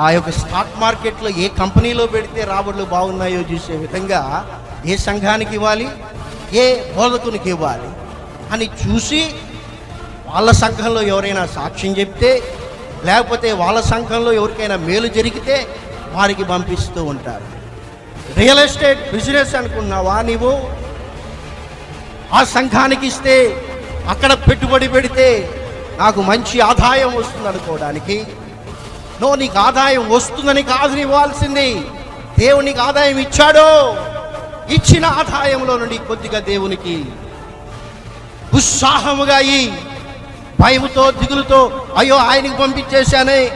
ఆ యొక్క స్టాక్ మార్కెట్లో ఏ కంపెనీలో పెడితే రాబడులు బాగున్నాయో చూసే విధంగా ఏ సంఘానికి ఇవ్వాలి? ఏ బోధకునికి ఇవ్వాలి? అని చూసి వాళ్ళ సంఘంలో ఎవరైనా సాక్ష్యం చెప్తే లేకపోతే వాళ్ళ సంఘంలో ఎవరికైనా మేలు జరిగితే వారికి పంపిస్తూ ఉంటారు. రియల్ ఎస్టేట్ బిజినెస్ అనుకున్నావా నీవు? ఆ సంఘానికి ఇస్తే అక్కడ పెట్టుబడి పెడితే నాకు మంచి ఆదాయం వస్తుంది అనుకోవడానికి నో నీకు ఆదాయం వస్తుందని కాదు ఇవ్వాల్సింది. ఇవ్వాల్సింది దేవునికి ఆదాయం ఇచ్చాడో. ఇచ్చిన ఆదాయంలో నుండి కొద్దిగా దేవునికి ఉత్సాహముగా ఈ భయముతో దిగులుతో అయ్యో ఆయనకి పంపించేశానే.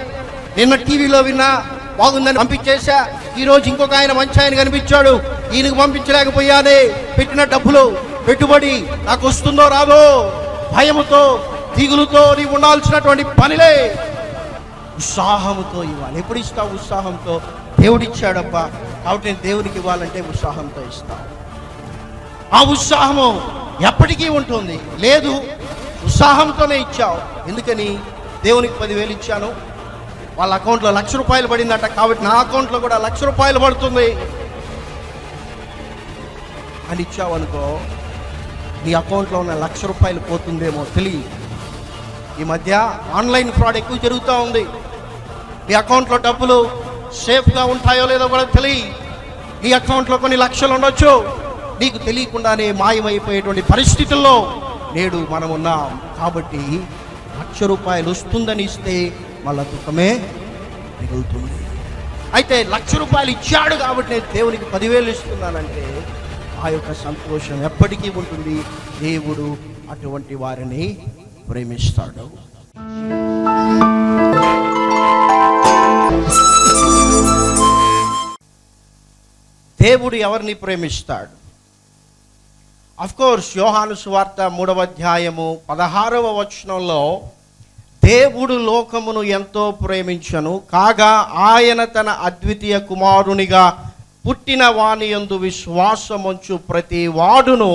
నిన్న టీవీలో విన్నా బాగుందని పంపించేశా. ఈరోజు ఇంకొక ఆయన మంచి ఆయన కనిపించాడు. ఈయనకు పంపించలేకపోయానే. పెట్టిన డబ్బులు పెట్టుబడి నాకు వస్తుందో రాదో భయముతో దిగులుతో నీవు ఉండాల్సినటువంటి పనిలే. ఉత్సాహంతో ఇవ్వాలి. ఎప్పుడు ఇస్తావు ఉత్సాహంతో? దేవుడిచ్చాడబ్బా. కాబట్టి నేను దేవునికి ఇవ్వాలంటే ఉత్సాహంతో ఇస్తాను ఆ ఉత్సాహము ఎప్పటికీ ఉంటుంది. లేదు ఉత్సాహంతోనే ఇచ్చావు. ఎందుకని? దేవునికి పదివేలు ఇచ్చాను. వాళ్ళ అకౌంట్లో లక్ష రూపాయలు పడిందట. కాబట్టి నా అకౌంట్లో కూడా లక్ష రూపాయలు పడుతుంది. అని ఇచ్చావు అనుకో నీ అకౌంట్లో ఉన్న లక్ష రూపాయలు పోతుందేమో తెలియదు. ఈ మధ్య ఆన్లైన్ ఫ్రాడ్ ఎక్కువ జరుగుతూ ఉంది. మీ అకౌంట్లో డబ్బులు సేఫ్గా ఉంటాయో లేదో కూడా తెలియ నీ అకౌంట్లో కొన్ని లక్షలు ఉండొచ్చు. నీకు తెలియకుండానే మాయమైపోయేటువంటి పరిస్థితుల్లో నేడు మనం ఉన్నాం కాబట్టి లక్ష రూపాయలు వస్తుందని ఇస్తే మళ్ళా దుఃఖమే మిగులుతుంది. అయితే లక్ష రూపాయలు ఇచ్చాడు కాబట్టి నేను దేవునికి పదివేలు ఇస్తున్నానంటే ఆ యొక్క సంతోషం ఎప్పటికీ ఉంటుంది. దేవుడు అటువంటి వారిని ప్రేమిస్తాడు దేవుడు ఎవరిని ప్రేమిస్తాడు? అఫ్ కోర్స్ యోహాను సువార్త మూడవ అధ్యాయము పదహారవ వచనంలో దేవుడు లోకమును ఎంతో ప్రేమించను కాగా ఆయన తన అద్వితీయ కుమారునిగా పుట్టిన వాని యందు విశ్వాసముంచు ప్రతి వాడును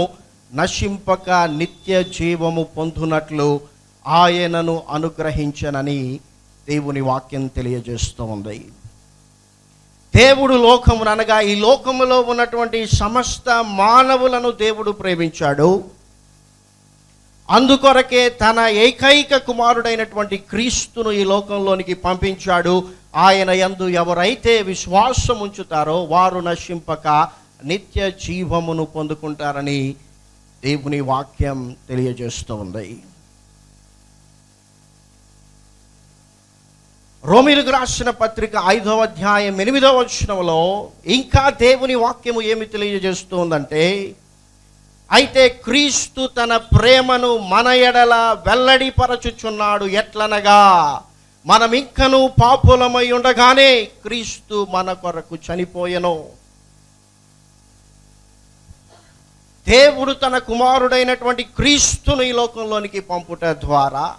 నశింపక నిత్య జీవము పొందునట్లు ఆయనను అనుగ్రహించనని దేవుని వాక్యం తెలియజేస్తోంది దేవుడు లోకమును అనగా ఈ లోకములో ఉన్నటువంటి సమస్త మానవులను దేవుడు ప్రేమించాడు. అందుకొరకే తన ఏకైక కుమారుడైనటువంటి క్రీస్తును ఈ లోకంలోనికి పంపించాడు. ఆయన యందు ఎవరైతే విశ్వాసం ఉంచుతారో వారు నశింపక నిత్య జీవమును పొందుకుంటారని దేవుని వాక్యం తెలియజేస్తోంది. రోమిలకు రాసిన పత్రిక ఐదవ అధ్యాయం ఎనిమిదవ వచనంలో ఇంకా దేవుని వాక్యము ఏమి తెలియజేస్తుందంటే అయితే క్రీస్తు తన ప్రేమను మన ఎడల వెల్లడిపరచుచున్నాడు ఎట్లనగా మనం ఇంకను పాపులమై ఉండగానే క్రీస్తు మన కొరకు చనిపోయెను. దేవుడు తన కుమారుడైనటువంటి క్రీస్తును ఈ లోకంలోనికి పంపుట ద్వారా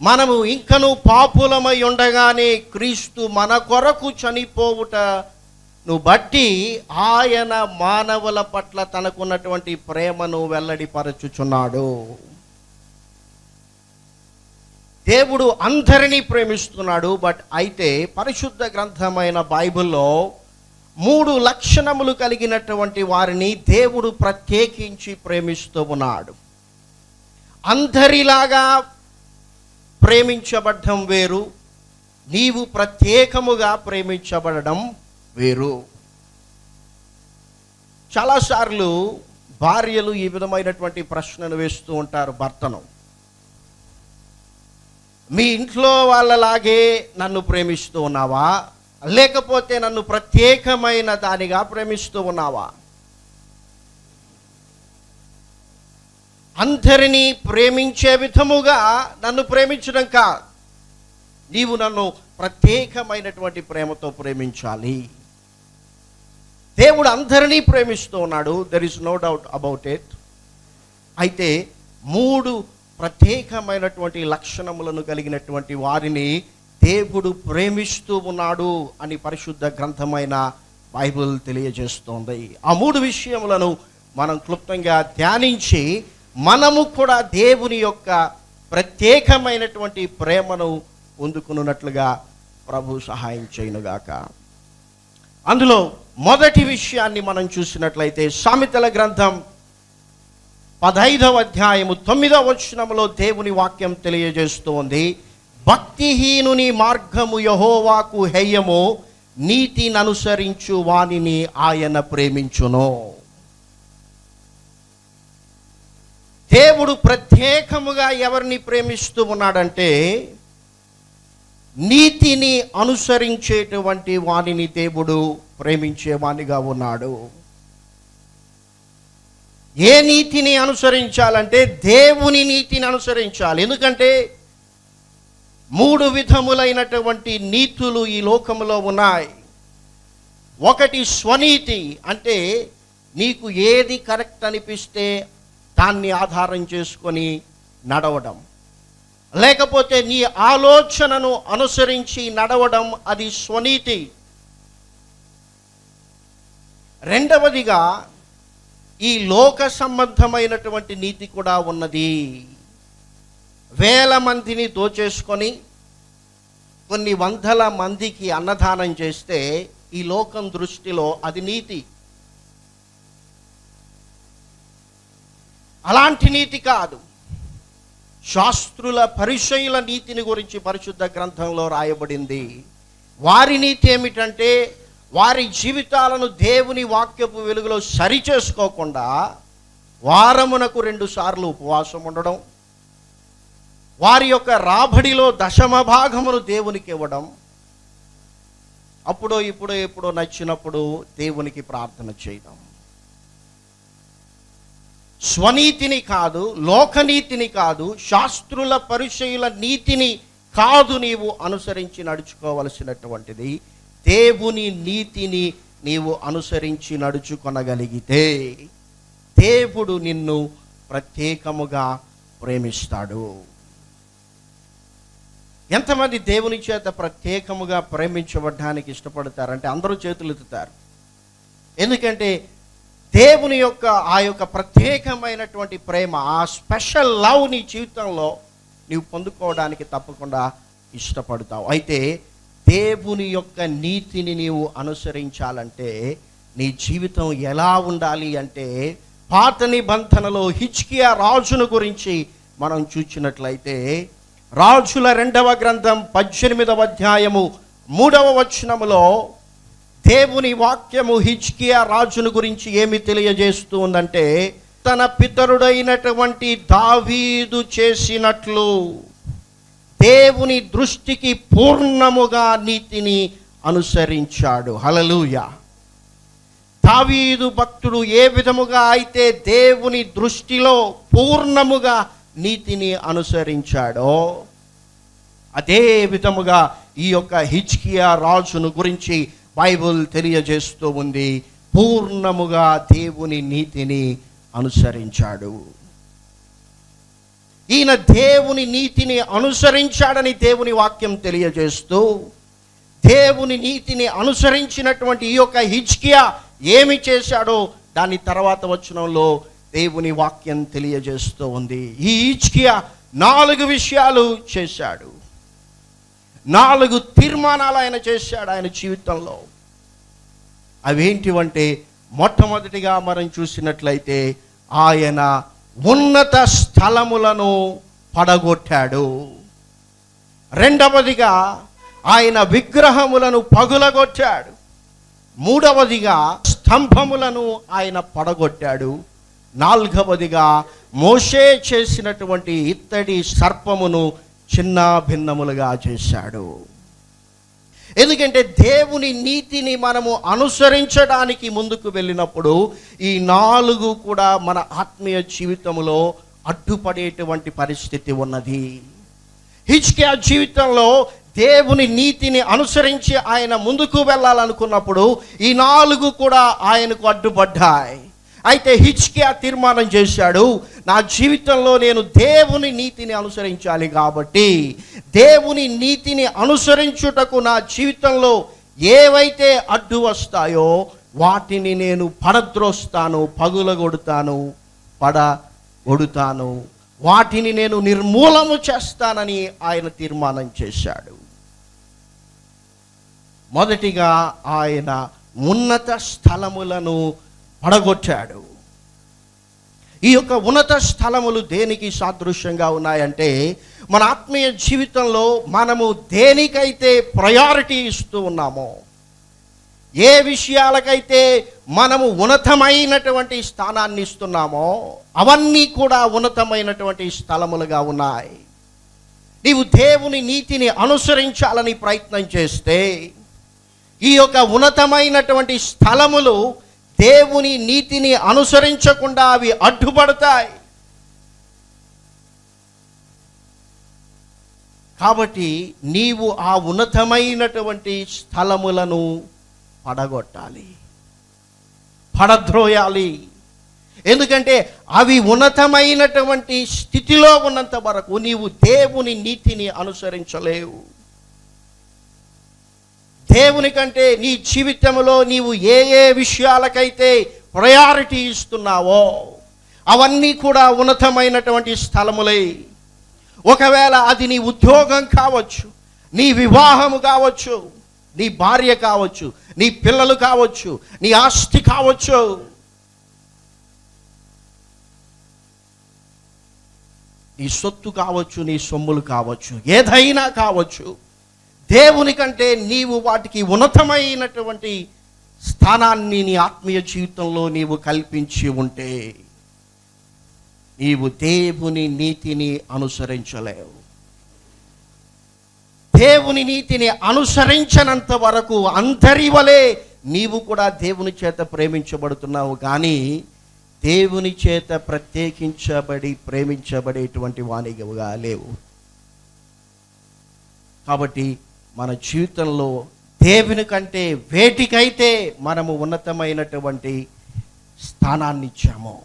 మనము ఇంకను పాపులమై ఉండగానే క్రీస్తు మన కొరకు చనిపోవుటను బట్టి ఆయన మానవుల పట్ల తనకున్నటువంటి ప్రేమను వెల్లడిపరచుచున్నాడు. దేవుడు అందరినీ ప్రేమిస్తున్నాడు బట్ అయితే పరిశుద్ధ గ్రంథమైన బైబిల్లో మూడు లక్షణములు కలిగినటువంటి వారిని దేవుడు ప్రత్యేకించి ప్రేమిస్తూ ఉన్నాడు. అందరిలాగా ప్రేమించబడడం వేరు నీవు ప్రత్యేకముగా ప్రేమించబడడం వేరు. చాలాసార్లు భార్యలు ఈ విధమైనటువంటి ప్రశ్నను వేస్తూ ఉంటారు భర్తను. మీ ఇంట్లో వాళ్ళలాగే నన్ను ప్రేమిస్తూ ఉన్నావా? లేకపోతే నన్ను ప్రత్యేకమైన దానిగా ప్రేమిస్తూ ఉన్నావా? అందరినీ ప్రేమించే విధముగా నన్ను ప్రేమించడం కాదు. నీవు నన్ను ప్రత్యేకమైనటువంటి ప్రేమతో ప్రేమించాలి. దేవుడు అందరినీ ప్రేమిస్తూ ఉన్నాడు. There is no doubt about it అయితే మూడు ప్రత్యేకమైనటువంటి లక్షణములను కలిగినటువంటి వారిని దేవుడు ప్రేమిస్తూ ఉన్నాడు అని పరిశుద్ధ గ్రంథమైన బైబిల్ తెలియజేస్తోంది. ఆ మూడు విషయములను మనం క్లుప్తంగా ధ్యానించి మనము కూడా దేవుని యొక్క ప్రత్యేకమైనటువంటి ప్రేమను పొందుకున్నట్లుగా ప్రభు సహాయం చేయనుగాక. అందులో మొదటి విషయాన్ని మనం చూసినట్లయితే సామెతల గ్రంథం పదైదవ అధ్యాయము తొమ్మిదవ వచనములో దేవుని వాక్యం తెలియజేస్తోంది. భక్తిహీనుని మార్గము యహోవాకు హేయము నీతిని అనుసరించు వానిని ఆయన ప్రేమించును. దేవుడు ప్రత్యేకముగా ఎవరిని ప్రేమిస్తూ ఉన్నాడంటే నీతిని అనుసరించేటువంటి వానిని దేవుడు ప్రేమించేవాణిగా ఉన్నాడు. ఏ నీతిని అనుసరించాలంటే దేవుని నీతిని అనుసరించాలి. ఎందుకంటే మూడు విధములైనటువంటి నీతులు ఈ లోకములో ఉన్నాయి. ఒకటి స్వనీతి అంటే నీకు ఏది కరెక్ట్ అనిపిస్తే దాన్ని ఆధారం చేసుకొని నడవడం. లేకపోతే నీ ఆలోచనను అనుసరించి నడవడం అది స్వనీతి. రెండవదిగా ఈ లోక సంబంధమైనటువంటి నీతి కూడా ఉన్నది. వేల మందిని దోచేసుకొని కొన్ని వందల మందికి అన్నదానం చేస్తే ఈ లోకం దృష్టిలో అది నీతి. అలాంటి నీతి కాదు. శాస్త్రుల పరిచయుల నీతిని గురించి పరిశుద్ధ గ్రంథంలో రాయబడింది. వారి నీతి ఏమిటంటే వారి జీవితాలను దేవుని వాక్యపు వెలుగులో సరిచేసుకోకుండా వారమునకు రెండు సార్లు ఉపవాసం ఉండడం వారి యొక్క రాబడిలో దశమ భాగమును దేవునికి ఇవ్వడం. అప్పుడో ఇప్పుడో ఎప్పుడో నచ్చినప్పుడు దేవునికి ప్రార్థన చేయడం. స్వనీతిని కాదు లోకనీతిని కాదు శాస్త్రుల పరిచయుల నీతిని కాదు నీవు అనుసరించి నడుచుకోవలసినటువంటిది. దేవుని నీతిని నీవు అనుసరించి నడుచుకొనగలిగితే దేవుడు నిన్ను ప్రత్యేకముగా ప్రేమిస్తాడు. ఎంతమంది దేవుని చేత ప్రత్యేకముగా ప్రేమించబడ్డానికి ఇష్టపడతారంటే అందరూ చేతులు ఎత్తుతారు. ఎందుకంటే దేవుని యొక్క ఆ యొక్క ప్రత్యేకమైనటువంటి ప్రేమ ఆ స్పెషల్ లవ్ నీ జీవితంలో నీవు పొందుకోవడానికి తప్పకుండా ఇష్టపడతావు. అయితే దేవుని యొక్క నీతిని నీవు అనుసరించాలంటే నీ జీవితం ఎలా ఉండాలి అంటే పాత నిబంధనలో హిచ్కియా రాజును గురించి మనం చూచినట్లయితే రాజుల రెండవ గ్రంథం పద్దెనిమిదవ అధ్యాయము మూడవ వచనములో దేవుని వాక్యము హిచ్కియా రాజును గురించి ఏమి తెలియజేస్తూ ఉందంటే తన పితరుడైనటువంటి దావీదు చేసినట్లు. దేవుని దృష్టికి పూర్ణముగా నీతిని అనుసరించాడు. హలలుయ దావీదు భక్తుడు ఏ విధముగా అయితే దేవుని దృష్టిలో పూర్ణముగా నీతిని అనుసరించాడో అదే విధముగా ఈ యొక్క హిచ్కియా రాజును గురించి బైబుల్ తెలియజేస్తూ ఉంది. పూర్ణముగా దేవుని నీతిని అనుసరించాడు. ఈయన దేవుని నీతిని అనుసరించాడని దేవుని వాక్యం తెలియజేస్తూ దేవుని నీతిని అనుసరించినటువంటి ఈ యొక్క హిచ్కియా ఏమి చేశాడో దాని తర్వాత వచనంలో దేవుని వాక్యం తెలియజేస్తూ ఉంది. ఈ ఈచ్కియా నాలుగు విషయాలు చేశాడు. నాలుగు తీర్మానాలు ఆయన చేశాడు ఆయన జీవితంలో. అవేంటివంటే మొట్టమొదటిగా మనం చూసినట్లయితే ఆయన ఉన్నత స్థలములను పడగొట్టాడు. రెండవదిగా ఆయన విగ్రహములను పగులగొట్టాడు. మూడవదిగా స్తంభములను ఆయన పడగొట్టాడు. నాలుగవదిగా మోషే చేసినటువంటి ఇత్తడి సర్పమును చిన్న భిన్నములుగా చేశాడు. ఎందుకంటే దేవుని నీతిని మనము అనుసరించడానికి ముందుకు వెళ్ళినప్పుడు ఈ నాలుగు కూడా మన ఆత్మీయ జీవితంలో అడ్డుపడేటువంటి పరిస్థితి ఉన్నది. హిచ్కియా జీవితంలో దేవుని నీతిని అనుసరించి ఆయన ముందుకు వెళ్ళాలనుకున్నప్పుడు ఈ నాలుగు కూడా ఆయనకు అడ్డుపడ్డాయి. అయితే హిచ్కియా తీర్మానం చేశాడు నా జీవితంలో నేను దేవుని నీతిని అనుసరించాలి కాబట్టి దేవుని నీతిని అనుసరించుటకు నా జీవితంలో ఏవైతే అడ్డు వస్తాయో వాటిని నేను పడద్రోస్తాను పగులగొడతాను పడగొడుతాను. వాటిని నేను నిర్మూలము చేస్తానని ఆయన తీర్మానం చేశాడు. మొదటిగా ఆయన ఉన్నత స్థలములను పడగొట్టాడు. ఈ యొక్క ఉన్నత స్థలములు దేనికి సాదృశ్యంగా ఉన్నాయంటే మన ఆత్మీయ జీవితంలో మనము దేనికైతే ప్రయారిటీ ఇస్తూ ఉన్నామో ఏ విషయాలకైతే మనము ఉన్నతమైనటువంటి స్థానాన్ని ఇస్తున్నామో అవన్నీ కూడా ఉన్నతమైనటువంటి స్థలములుగా ఉన్నాయి. నీవు దేవుని నీతిని అనుసరించాలని ప్రయత్నం చేస్తే ఈ యొక్క ఉన్నతమైనటువంటి స్థలములు దేవుని నీతిని అనుసరించకుండా అవి అడ్డుపడతాయి. కాబట్టి నీవు ఆ ఉన్నతమైనటువంటి స్థలములను పడగొట్టాలి. పడద్రోయాలి. ఎందుకంటే అవి ఉన్నతమైనటువంటి స్థితిలో ఉన్నంత వరకు నీవు దేవుని నీతిని అనుసరించలేవు. దేవుని కంటే నీ జీవితంలో నీవు ఏ ఏ విషయాలకైతే ప్రయారిటీ ఇస్తున్నావో అవన్నీ కూడా ఉన్నతమైనటువంటి స్థలములే. ఒకవేళ అది నీ ఉద్యోగం కావచ్చు నీ వివాహము కావచ్చు నీ భార్య కావచ్చు నీ పిల్లలు కావచ్చు నీ ఆస్తి కావచ్చు. నీ సొత్తు కావచ్చు నీ సొమ్ములు కావచ్చు ఏదైనా కావచ్చు. దేవుని కంటే నీవు వాటికి ఉన్నతమైనటువంటి స్థానాన్ని నీ ఆత్మీయ జీవితంలో నీవు కల్పించి ఉంటే నీవు దేవుని నీతిని అనుసరించలేవు. దేవుని నీతిని అనుసరించనంత వరకు అందరి వలె నీవు కూడా దేవుని చేత ప్రేమించబడుతున్నావు కానీ దేవుని చేత ప్రత్యేకించబడి ప్రేమించబడేటువంటి వానిగా లేవు. కాబట్టి మన జీవితంలో దేవుని కంటే వేటికైతే మనము ఉన్నతమైనటువంటి స్థానాన్ని ఇచ్చామో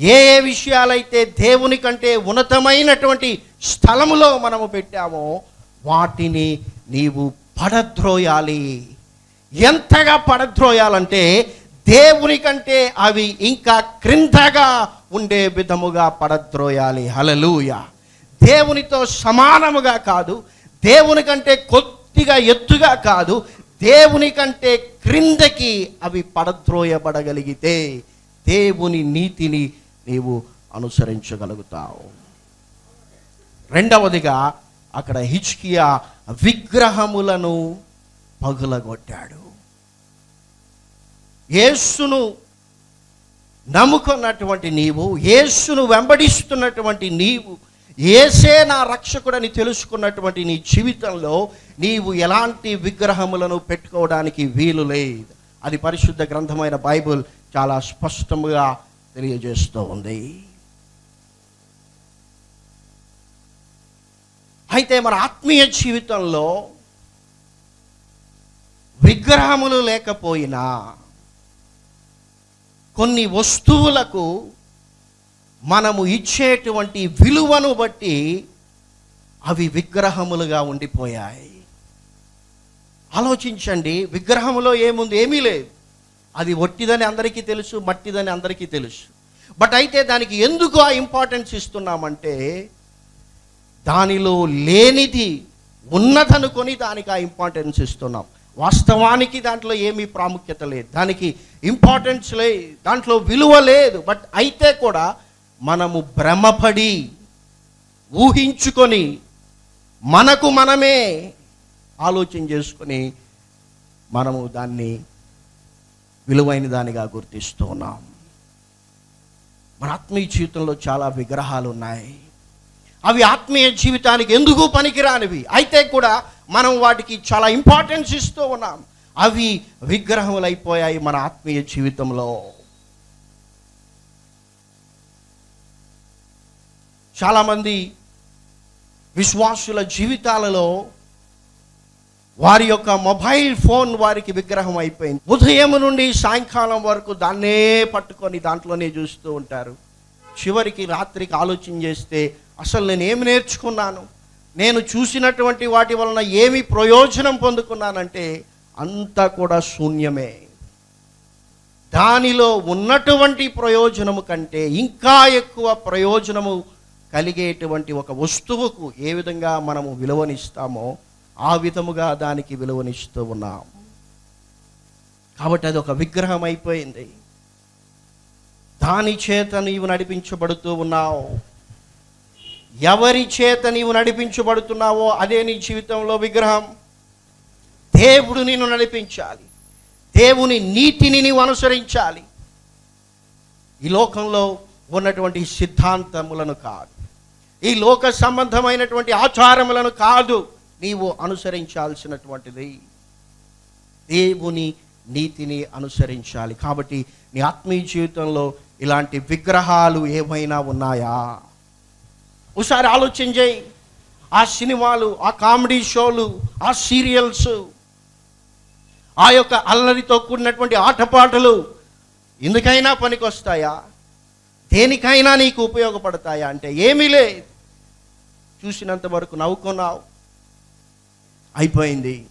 ఏ ఏ విషయాలైతే దేవుని కంటే ఉన్నతమైనటువంటి స్థలములో మనము పెట్టామో వాటిని నీవు పడద్రోయాలి. ఎంతగా పడద్రోయాలంటే దేవుని కంటే అవి ఇంకా క్రిందగా ఉండే విధముగా పడద్రోయాలి. హలలుయ దేవునితో సమానముగా కాదు దేవుని కంటే కొద్దిగా ఎత్తుగా కాదు దేవుని కంటే క్రిందకి అవి పడద్రోయబడగలిగితే దేవుని నీతిని నీవు అనుసరించగలుగుతావు. రెండవదిగా అక్కడ హిచ్కియా విగ్రహములను పగులగొట్టాడు. యేసును నమ్ముకున్నటువంటి నీవు యేసును వెంబడిస్తున్నటువంటి నీవు ఏసే నా రక్షకుడని తెలుసుకున్నటువంటి నీ జీవితంలో నీవు ఎలాంటి విగ్రహములను పెట్టుకోవడానికి వీలు లేదు. అది పరిశుద్ధ గ్రంథమైన బైబుల్ చాలా స్పష్టముగా తెలియజేస్తూ ఉంది. అయితే మన ఆత్మీయ జీవితంలో విగ్రహములు లేకపోయినా కొన్ని వస్తువులకు మనము ఇచ్చేటువంటి విలువను బట్టి అవి విగ్రహములుగా ఉండిపోయాయి. ఆలోచించండి విగ్రహములో ఏముంది? ఏమీ లేదు. అది ఒట్టిదని అందరికీ తెలుసు మట్టిదని అందరికీ తెలుసు. బట్ అయితే దానికి ఎందుకు ఆ ఇంపార్టెన్స్ ఇస్తున్నామంటే దానిలో లేనిది ఉన్నదనుకొని దానికి ఆ ఇంపార్టెన్స్ ఇస్తున్నాం. వాస్తవానికి దాంట్లో ఏమీ ప్రాముఖ్యత లేదు. దానికి ఇంపార్టెన్స్ లేదు దాంట్లో విలువ లేదు. బట్ అయితే కూడా మనము భ్రమపడి ఊహించుకొని మనకు మనమే ఆలోచన చేసుకొని మనము దాన్ని విలువైన దానిగా గుర్తిస్తూ ఉన్నాం. మన ఆత్మీయ జీవితంలో చాలా విగ్రహాలు ఉన్నాయి. అవి ఆత్మీయ జీవితానికి ఎందుకు పనికిరానివి? అయితే కూడా మనం వాటికి చాలా ఇంపార్టెన్స్ ఇస్తూ ఉన్నాం. అవి విగ్రహములైపోయాయి మన ఆత్మీయ జీవితంలో. చాలామంది విశ్వాసుల జీవితాలలో వారి యొక్క మొబైల్ ఫోన్ వారికి విగ్రహం అయిపోయింది. ఉదయం నుండి సాయంకాలం వరకు దాన్నే పట్టుకొని దాంట్లోనే చూస్తూ ఉంటారు. చివరికి రాత్రికి ఆలోచన చేస్తే అసలు నేను ఏమి నేర్చుకున్నాను? నేను చూసినటువంటి వాటి వలన ఏమి ప్రయోజనం పొందుకున్నానంటే అంతా కూడా శూన్యమే. దానిలో ఉన్నటువంటి ప్రయోజనము కంటే ఇంకా ఎక్కువ ప్రయోజనము కలిగేటువంటి ఒక వస్తువుకు ఏ విధంగా మనము విలువనిస్తామో ఆ విధముగా దానికి విలువనిస్తూ ఉన్నాం. కాబట్టి అది ఒక విగ్రహం అయిపోయింది. దాని చేత నీవు నడిపించబడుతూ ఉన్నావు. ఎవరి చేత నీవు నడిపించబడుతున్నావో అదే నీ జీవితంలో విగ్రహం. దేవుడు నిన్ను నడిపించాలి. దేవుని నీతిని నీవు అనుసరించాలి. ఈ లోకంలో ఉన్నటువంటి సిద్ధాంతములను కాదు. ఈ లోక సంబంధమైనటువంటి ఆచారములను కాదు నీవు అనుసరించాల్సినటువంటిది. దేవుని నీతిని అనుసరించాలి. కాబట్టి నీ ఆత్మీయ జీవితంలో ఇలాంటి విగ్రహాలు ఏమైనా ఉన్నాయా? ఒకసారి ఆలోచన చేయి. ఆ సినిమాలు ఆ కామెడీ షోలు ఆ సీరియల్స్ ఆ యొక్క అల్లరితో కూడినటువంటి ఆటపాటలు ఎందుకైనా పనికొస్తాయా? దేనికైనా నీకు ఉపయోగపడతాయా అంటే ఏమీ లేదు. చూసినంత వరకు నవ్వుకున్నావు. అయిపోయింది.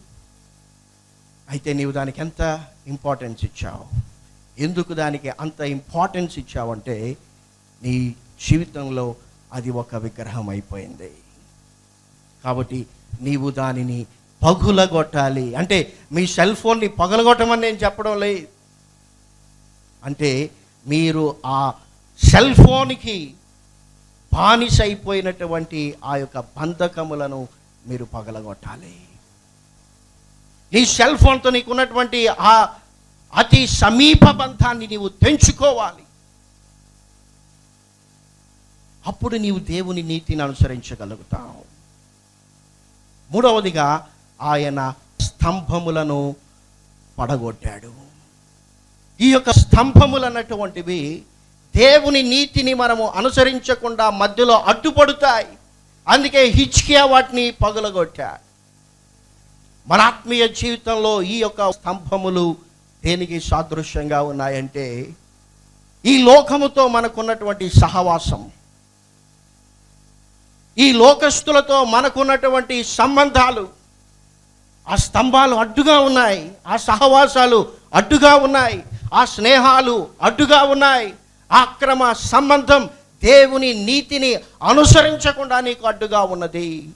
అయితే నీవు దానికి ఎంత ఇంపార్టెన్స్ ఇచ్చావు? ఎందుకు దానికి అంత ఇంపార్టెన్స్ ఇచ్చావంటే నీ జీవితంలో అది ఒక విగ్రహం అయిపోయింది. కాబట్టి నీవు దానిని పగులగొట్టాలి. అంటే మీ సెల్ ఫోన్ని పగలగొట్టమని నేను చెప్పడం లేదు. అంటే మీరు ఆ సెల్ ఫోన్కి బానిస అయిపోయినటువంటి ఆ యొక్క బంధకములను మీరు పగలగొట్టాలి. నీ సెల్ ఫోన్తో నీకు ఉన్నటువంటి ఆ అతి సమీప బంధాన్ని నీవు తెంచుకోవాలి. అప్పుడు నీవు దేవుని నీతిని అనుసరించగలుగుతావు. మూడవదిగా ఆయన స్తంభములను పడగొట్టాడు. ఈ యొక్క స్తంభములు అన్నటువంటివి దేవుని నీతిని మనము అనుసరించకుండా మధ్యలో అడ్డుపడుతాయి. అందుకే హిచ్కియా వాటిని పగులగొట్టాడు. మన ఆత్మీయ జీవితంలో ఈ యొక్క స్తంభములు దేనికి సాదృశ్యంగా ఉన్నాయంటే ఈ లోకముతో మనకున్నటువంటి సహవాసం ఈ లోకస్తులతో మనకున్నటువంటి సంబంధాలు ఆ స్తంభాలు అడ్డుగా ఉన్నాయి ఆ సహవాసాలు అడ్డుగా ఉన్నాయి ఆ స్నేహాలు అడ్డుగా ఉన్నాయి. అక్రమ సంబంధం దేవుని నీతిని అనుసరించకుండా నీకు అడ్డుగా ఉన్నది.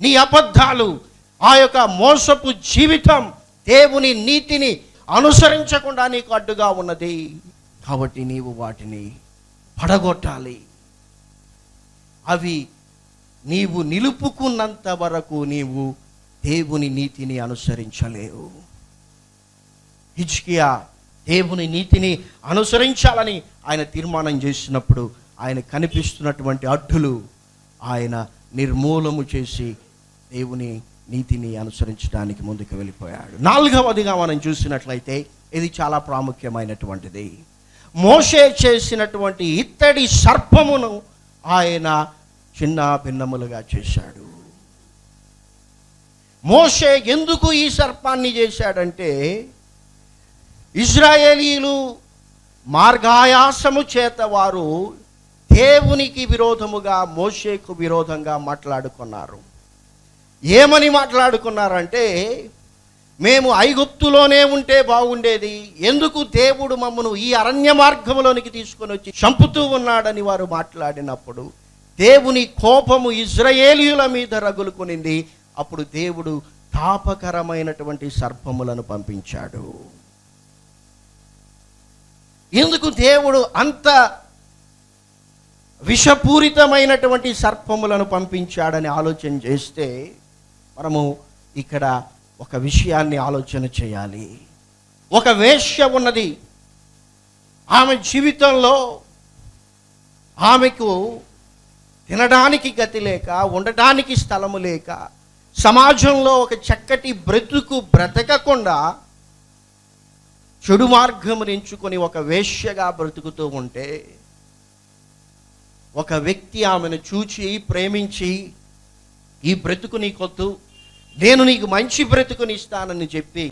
నీ అబద్ధాలు ఆ యొక్క మోసపు జీవితం దేవుని నీతిని అనుసరించకుండా నీకు అడ్డుగా ఉన్నది. కాబట్టి నీవు వాటిని పడగొట్టాలి. అవి నీవు నిలుపుకున్నంత వరకు నీవు దేవుని నీతిని అనుసరించలేవు. హిజ్కియా దేవుని నీతిని అనుసరించాలని ఆయన తీర్మానం చేసినప్పుడు ఆయన కనిపిస్తున్నటువంటి అడ్డులు ఆయన నిర్మూలము చేసి దేవుని నీతిని అనుసరించడానికి ముందుకు వెళ్ళిపోయాడు. నాలుగవదిగా మనం చూసినట్లయితే ఇది చాలా ప్రాముఖ్యమైనటువంటిది. మోషే చేసినటువంటి ఇత్తడి సర్పమును ఆయన చిన్న భిన్నములుగా చేశాడు. మోషే ఎందుకు ఈ సర్పాన్ని చేశాడంటే ఇజ్రాయేలీలు మార్గాయాసము చేత వారు దేవునికి విరోధముగా మోషేకు విరోధంగా మాట్లాడుకున్నారు. ఏమని మాట్లాడుకున్నారంటే మేము ఐగుప్తులోనే ఉంటే బాగుండేది ఎందుకు దేవుడు మమ్మను ఈ అరణ్య మార్గంలోనికి తీసుకొని వచ్చి చంపుతూ ఉన్నాడని వారు మాట్లాడినప్పుడు దేవుని కోపము ఇజ్రాయేలీయుల మీద రగులుకునింది అప్పుడు దేవుడు తాపకరమైనటువంటి సర్పములను పంపించాడు. ఎందుకు దేవుడు అంత విషపూరితమైనటువంటి సర్పములను పంపించాడని ఆలోచన చేస్తే మనము ఇక్కడ ఒక విషయాన్ని ఆలోచన చేయాలి. ఒక వేశ్య ఉన్నది. ఆమె జీవితంలో ఆమెకు తినడానికి గతి లేక ఉండటానికి స్థలము లేక సమాజంలో ఒక చక్కటి బ్రతుకు బ్రతకకుండా చెడు మార్గమును ఎంచుకొని ఒక వేశ్యగా బ్రతుకుతూ ఉంటే ఒక వ్యక్తి ఆమెను చూచి ప్రేమించి ఈ బ్రతుకు నీకొద్దు నేను నీకు మంచి బ్రతుకునిస్తానని చెప్పి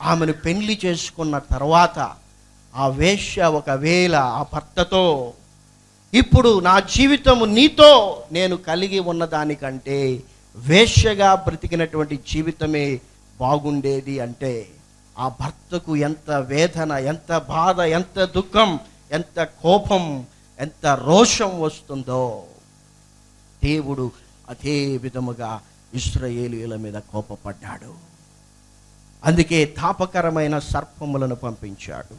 ఆమెను పెళ్ళి చేసుకున్న తర్వాత ఆ వేష్య ఒకవేళ ఆ భర్తతో ఇప్పుడు నా జీవితము నీతో నేను కలిగి ఉన్న దానికంటే వేశ్యగా బ్రతికినటువంటి జీవితమే బాగుండేది అంటే ఆ భర్తకు ఎంత వేదన ఎంత బాధ ఎంత దుఃఖం ఎంత కోపం ఎంత రోషం వస్తుందో. దేవుడు అదే విధముగా ఇస్రాయేలీల మీద కోపపడ్డాడు. అందుకే తాపకరమైన సర్పములను పంపించాడు.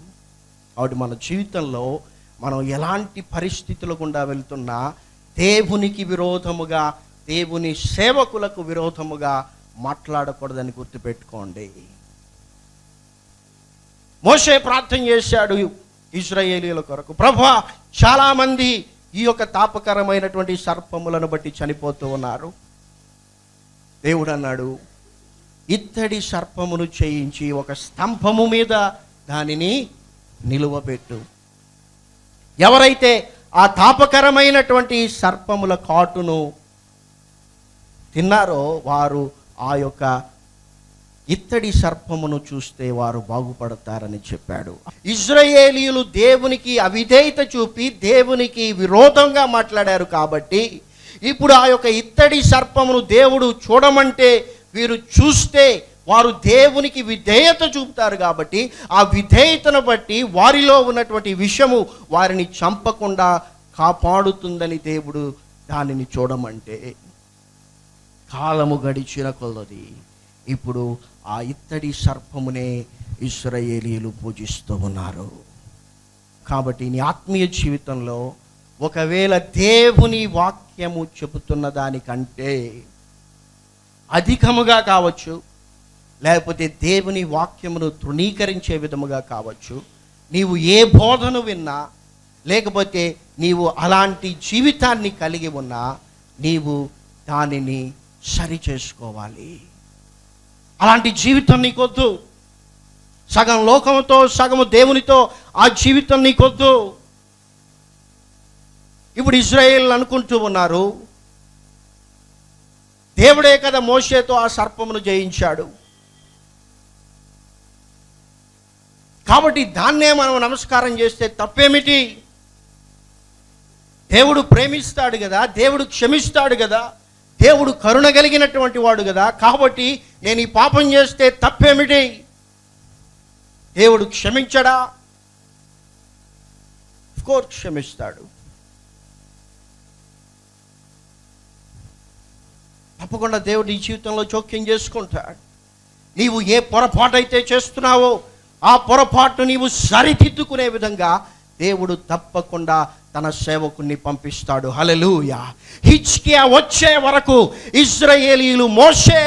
కాబట్టి మన జీవితంలో మనం ఎలాంటి పరిస్థితుల గుండా వెళ్తున్నా దేవునికి విరోధముగా దేవుని సేవకులకు విరోధముగా మాట్లాడకూడదని గుర్తుపెట్టుకోండి. మోషే ప్రార్థన చేశాడు ఇజ్రాయేలీల కొరకు. ప్రభా చాలామంది ఈ యొక్క తాపకరమైనటువంటి సర్పములను బట్టి చనిపోతూ ఉన్నారు. దేవుడు అన్నాడు ఇత్తడి సర్పమును చేయించి ఒక స్తంభము మీద దానిని నిలువబెట్టు. ఎవరైతే ఆ తాపకరమైనటువంటి సర్పముల కాటును తిన్నారో వారు ఆ యొక్క ఇత్తడి సర్పమును చూస్తే వారు బాగుపడతారని చెప్పాడు. ఇజ్రాయేలీలు దేవునికి అవిధేయత చూపి దేవునికి విరోధంగా మాట్లాడారు కాబట్టి ఇప్పుడు ఆ యొక్క ఇత్తడి సర్పమును దేవుడు చూడమంటే వీరు చూస్తే వారు దేవునికి విధేయత చూపుతారు కాబట్టి ఆ విధేయతను బట్టి వారిలో ఉన్నటువంటి విషము వారిని చంపకుండా కాపాడుతుందని దేవుడు దానిని చూడమంటే కాలము గడిచిన కొలది ఇప్పుడు ఆ ఇత్తడి సర్పమునే ఇస్రయేలీలు పూజిస్తూ ఉన్నారు. కాబట్టి నీ ఆత్మీయ జీవితంలో ఒకవేళ దేవుని వాక్యము చెబుతున్న దానికంటే అధికముగా కావచ్చు లేకపోతే దేవుని వాక్యమును తృణీకరించే విధముగా కావచ్చు నీవు ఏ బోధను విన్నా లేకపోతే నీవు అలాంటి జీవితాన్ని కలిగి ఉన్నా నీవు దానిని సరి చేసుకోవాలి అలాంటి జీవితం నీకొద్దు. సగం లోకముతో సగము దేవునితో ఆ జీవితం నీకొద్దు. ఇప్పుడు ఇజ్రాయేల్ అనుకుంటూ ఉన్నారు. దేవుడే కదా మోషేతో ఆ సర్పమును జయించాడు. కాబట్టి దాన్నే మనం నమస్కారం చేస్తే తప్పేమిటి? దేవుడు ప్రేమిస్తాడు కదా దేవుడు క్షమిస్తాడు కదా దేవుడు కరుణ కలిగినటువంటి వాడు కదా. కాబట్టి నేను ఈ పాపం చేస్తే తప్పేమిటి? దేవుడు క్షమించడా? కోర్స్ క్షమిస్తాడు. తప్పకుండా దేవుడు నీ జీవితంలో జోక్యం చేసుకుంటాడు. నీవు ఏ పొరపాటు అయితే చేస్తున్నావో ఆ పొరపాటు నీవు సరిదిద్దుకునే విధంగా దేవుడు తప్పకుండా తన సేవకుని పంపిస్తాడు. హలలుయ హిచ్కియా వచ్చే వరకు ఇజ్రాయేలీలు మోసే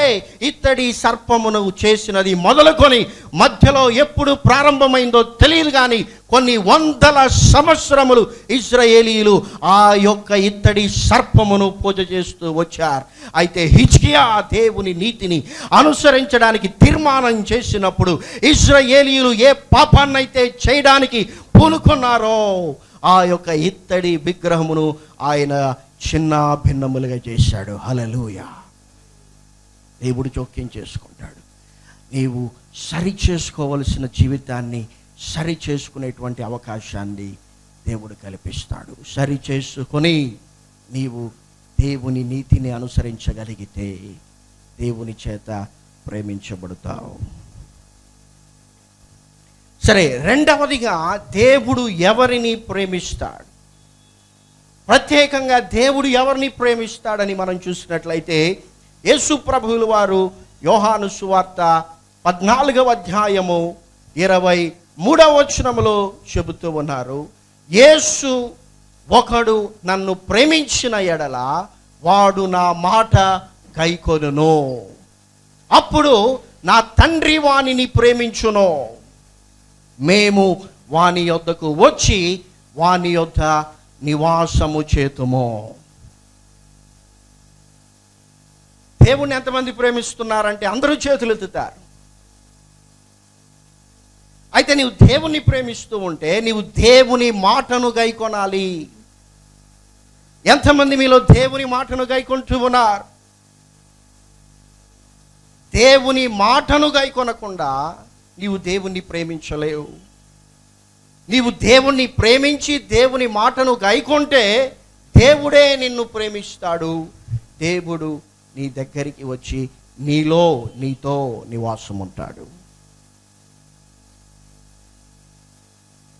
ఇత్తడి సర్పమును చేసినది మొదలుకొని మధ్యలో ఎప్పుడు ప్రారంభమైందో తెలియదు కానీ కొన్ని వందల సంవత్సరములు ఇజ్రాయేలీలు ఆ యొక్క ఇత్తడి సర్పమును పూజ చేస్తూ వచ్చారు. అయితే హిచ్కియా దేవుని నీతిని అనుసరించడానికి తీర్మానం చేసినప్పుడు ఇజ్రాయేలీలు ఏ పాపాన్నైతే చేయడానికి పూనుకున్నారో ఆ యొక్క ఇత్తడి విగ్రహమును ఆయన చిన్న భిన్నములుగా చేశాడు. హలలుయ దేవుడు జోక్యం చేసుకుంటాడు. నీవు సరి చేసుకోవలసిన జీవితాన్ని సరి చేసుకునేటువంటి అవకాశాన్ని దేవుడు కల్పిస్తాడు. సరి చేసుకొని నీవు దేవుని నీతిని అనుసరించగలిగితే దేవుని చేత ప్రేమించబడతావు. సరే రెండవదిగా దేవుడు ఎవరిని ప్రేమిస్తాడు? ప్రత్యేకంగా దేవుడు ఎవరిని ప్రేమిస్తాడని మనం చూసినట్లయితే యేసు ప్రభువులు వారు యోహాను సువార్త పద్నాలుగవ అధ్యాయము ఇరవై మూడవ వచనములో చెబుతూ ఉన్నారు. యేసు ఒకడు నన్ను ప్రేమించిన ఎడల వాడు నా మాట కైకొనును అప్పుడు నా తండ్రి వాణిని ప్రేమించును. మేము వాని యొద్దకు వచ్చి వాని యొద్ద నివాసము చేతుము. దేవుణ్ణి ఎంతమంది ప్రేమిస్తున్నారంటే అందరూ చేతులు ఎత్తుతారు. అయితే నీవు దేవుణ్ణి ప్రేమిస్తూ ఉంటే నీవు దేవుని మాటను గైకొనాలి. ఎంతమంది మీలో దేవుని మాటను గైకొంటూ ఉన్నారు? దేవుని మాటను గైకొనకుండా నీవు దేవుణ్ణి ప్రేమించలేవు. నీవు దేవుణ్ణి ప్రేమించి దేవుని మాటను గైకొంటే దేవుడే నిన్ను ప్రేమిస్తాడు. దేవుడు నీ దగ్గరికి వచ్చి నీలో నీతో నివాసం ఉంటాడు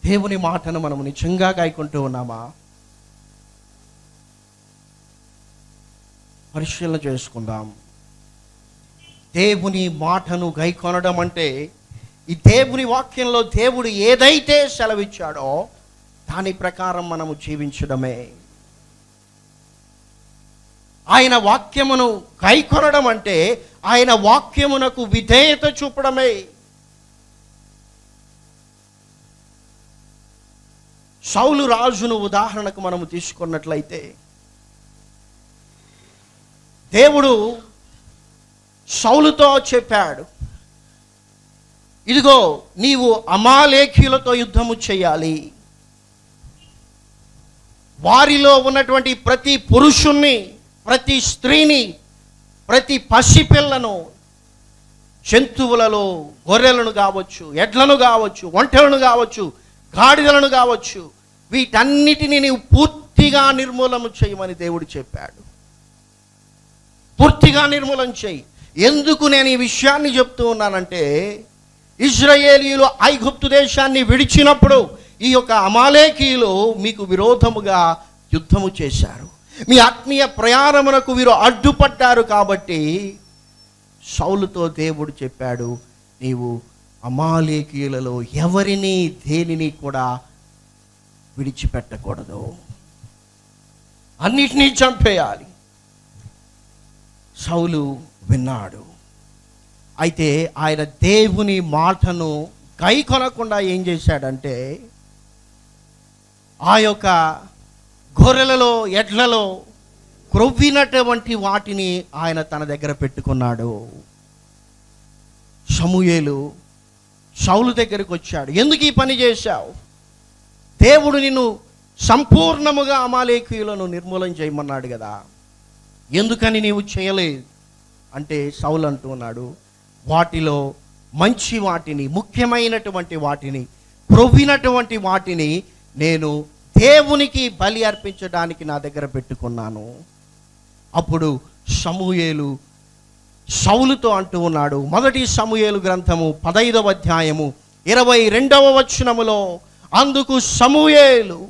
దేవుని మాటను మనం నిజంగా గాయకుంటూ ఉన్నామా? పరిశీలన చేసుకుందాం. దేవుని మాటను గైకొనడం అంటే ఈ దేవుని వాక్యంలో దేవుడు ఏదైతే సెలవిచ్చాడో దాని ప్రకారం మనము జీవించడమే. ఆయన వాక్యమును కైకొనడం అంటే ఆయన వాక్యమునకు విధేయత చూపడమే. సౌలు రాజును ఉదాహరణకు మనము తీసుకున్నట్లయితే దేవుడు సౌలుతో చెప్పాడు ఇదిగో నీవు అమాలేఖ్యులతో యుద్ధము చేయాలి. వారిలో ఉన్నటువంటి ప్రతి పురుషుణ్ణి ప్రతి స్త్రీని ప్రతి పసిపిల్లను జంతువులలో గొర్రెలను కావచ్చు ఎడ్లను కావచ్చు ఒంటెలను కావచ్చు గాడిదలను కావచ్చు వీటన్నిటిని నీవు పూర్తిగా నిర్మూలన చేయమని దేవుడు చెప్పాడు. పూర్తిగా నిర్మూలన చేయి. ఎందుకు నేను ఈ విషయాన్ని చెప్తూ ఉన్నానంటే ఇజ్రాయేలీలు ఐగుప్తు దేశాన్ని విడిచినప్పుడు ఈ యొక్క అమాలేకీయులు మీకు విరోధముగా యుద్ధము చేశారు. మీ ఆత్మీయ ప్రయాణమునకు వీరు అడ్డుపడ్డారు కాబట్టి సౌలుతో దేవుడు చెప్పాడు నీవు అమాలేకీయులలో ఎవరిని దేనిని కూడా విడిచిపెట్టకూడదు. అన్నిటినీ చంపేయాలి. సౌలు విన్నాడు. అయితే ఆయన దేవుని మాటను కైకొనకుండా ఏం చేశాడంటే ఆ యొక్క గొర్రెలలో ఎడ్లలో క్రొవ్వినటువంటి వాటిని ఆయన తన దగ్గర పెట్టుకున్నాడు. సమూయేలు సౌలు దగ్గరికి వచ్చాడు. ఎందుకు ఈ పని చేశావు? దేవుడు నిన్ను సంపూర్ణముగా అమాలేకీయులను నిర్మూలన చేయమన్నాడు కదా. ఎందుకని నీవు చేయలేదు? అంటే సౌలు అంటున్నాడు వాటిలో మంచి వాటిని ముఖ్యమైనటువంటి వాటిని క్రొవ్వినటువంటి వాటిని నేను దేవునికి బలి అర్పించడానికి నా దగ్గర పెట్టుకున్నాను. అప్పుడు సమూయేలు సౌలుతో అంటూ ఉన్నాడు. మొదటి సమూయేలు గ్రంథము పదైదవ అధ్యాయము ఇరవై రెండవ వచనములో అందుకు సమూయేలు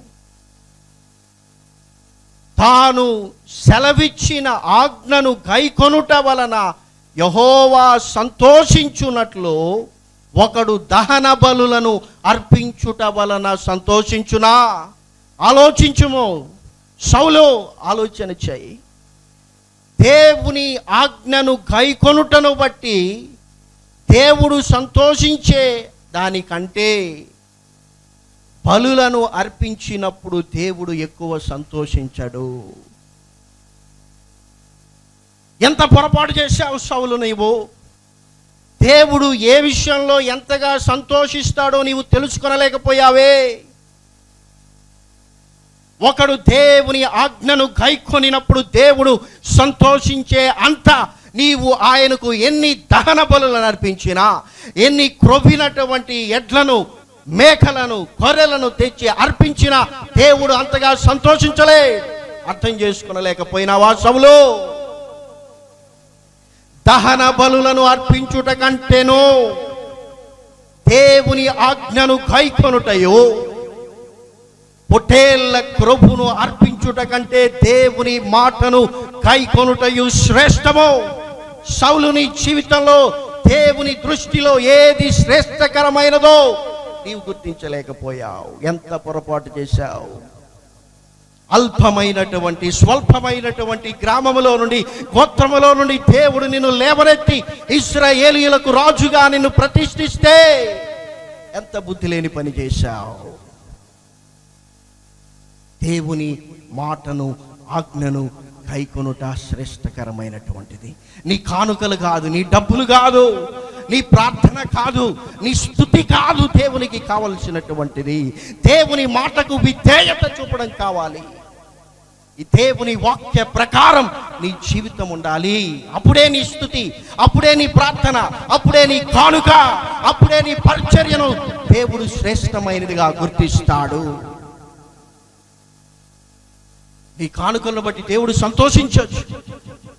తాను సెలవిచ్చిన ఆజ్ఞను గైకొనుట వలన యహోవా సంతోషించున్నట్లు ఒకడు దహన బలులను అర్పించుట వలన సంతోషించునా? ఆలోచించుము. సౌలు ఆలోచన చేయి. దేవుని ఆజ్ఞను గైకొనుటను బట్టి దేవుడు సంతోషించే దానికంటే బలులను అర్పించినప్పుడు దేవుడు ఎక్కువ సంతోషించడు. ఎంత పొరపాటు చేశావు సౌలు నీవు? దేవుడు ఏ విషయంలో ఎంతగా సంతోషిస్తాడో నీవు తెలుసుకొనలేకపోయావే. ఒకడు దేవుని ఆజ్ఞను గైకొనినప్పుడు దేవుడు సంతోషించే అంత నీవు ఆయనకు ఎన్ని దహన బలులను అర్పించినా ఎన్ని క్రొవ్వినటువంటి ఎడ్లను మేకలను గొర్రెలను తెచ్చి అర్పించిన దేవుడు అంతగా సంతోషించలే. అర్థం చేసుకునలేకపోయినావా సవులు దహన బలులను అర్పించుట కంటేనో దేవుని ఆజ్ఞను కైకొనుటయో పొటేళ్ళ క్రొవ్వును అర్పించుట కంటే దేవుని మాటను కైకొనుటయు శ్రేష్టమో. సౌలుని జీవితంలో దేవుని దృష్టిలో ఏది శ్రేష్టకరమైనదో నీవు గుర్తించలేకపోయావు. ఎంత పొరపాటు చేశావు? అల్పమైనటువంటి స్వల్పమైనటువంటి గ్రామములో నుండి గోత్రములో నుండి దేవుడు నిన్ను లేవనెత్తి ఇస్రాయేలీలకు రాజుగా నిన్ను ప్రతిష్ఠిస్తే ఎంత బుద్ధి లేని పని చేశావు. దేవుని మాటను ఆజ్ఞను కైకొనుట శ్రేష్టకరమైనటువంటిది. నీ కానుకలు కాదు నీ డబ్బులు కాదు నీ ప్రార్థన కాదు నీ స్థుతి కాదు దేవునికి కావలసినటువంటిది. దేవుని మాటకు విధేయత చూపడం కావాలి. ఈ దేవుని వాక్య ప్రకారం నీ జీవితం ఉండాలి. అప్పుడే నీ స్థుతి అప్పుడే నీ ప్రార్థన అప్పుడే నీ కానుక అప్పుడే నీ పరిచర్యను దేవుడు శ్రేష్టమైనదిగా గుర్తిస్తాడు. నీ కానుకలను బట్టి దేవుడు సంతోషించవచ్చు.